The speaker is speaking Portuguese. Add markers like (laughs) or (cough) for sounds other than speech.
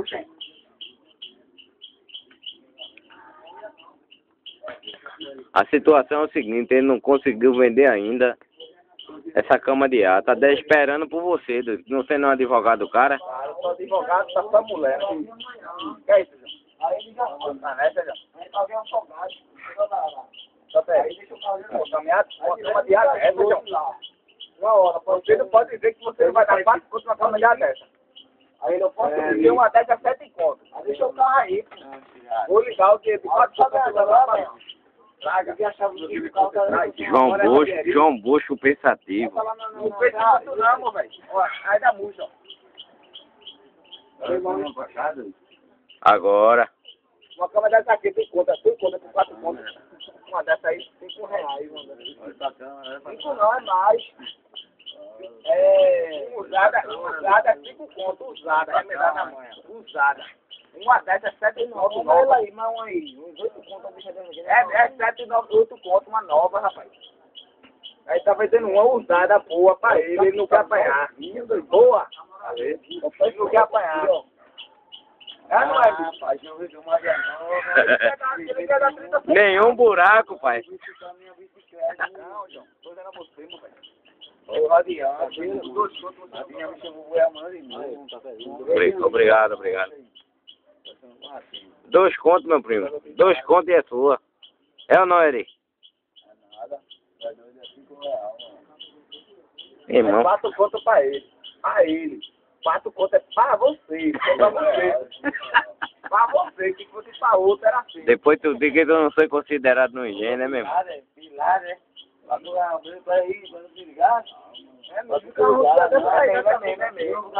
Puxa. A situação é o seguinte, ele não conseguiu vender ainda essa cama de ar. Tá até esperando por você, não sendo um advogado do cara. Ah, eu sou advogado, tá só mulher. Que é isso, João? Ah, né, João? Só peraí. Pô, caminhar, uma cama de ar. Uma hora, você não pode dizer que você não vai dar quatro contos numa cama de ar dessa. Aí não posso É, dizer uma dessa sete contos. Deixa o carro aí. Vou ligar o que? De quatro contos lá, Traga. João Bush, João Bush o pensativo. Não fez muito não, meu velho. Ó, Aí dá murcha, ó. Agora. Uma cama dessa aqui, tem conta, tem conta por quatro contas. Uma dessa aí, cinco reais. Uma dessa. Cinco não, é mais. É. Usada, usada, cinco contos, usada, remedada na manhã. Usada. Uma dessas, sete, nove, nove. aí, mas um aí, uns oito contos, bicha É, é sete, nove, oito contos, uma nova, rapaz. Aí tá vendendo uma usada boa pra ele, ele não quer apanhar. Boa. Ele não quer apanhar. É, não é? Rapaz, eu vi uma Ele quer dar 30 (laughs) Nenhum buraco, pai. Não, João. Tô dando a você, meu velho. Contos, Obrigado, obrigado. Dois contos, meu primo. Dois contos e é sua. É ou não, Eri? É Irmão. quatro contas pra ele. Pra ele. Quatro contas é pra você. É pra você. pra você. Que fosse pra outro era assim. Depois tu diz que tu não foi considerado no engenho, né, meu irmão? né? Pilar, né? Não. É, mas fica ligado, né? É mesmo, é mesmo.